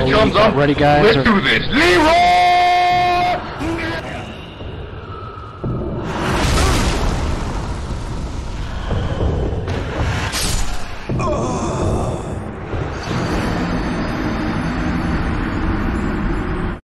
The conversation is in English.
chums up. Ready, guys? Let's do this. Leroy!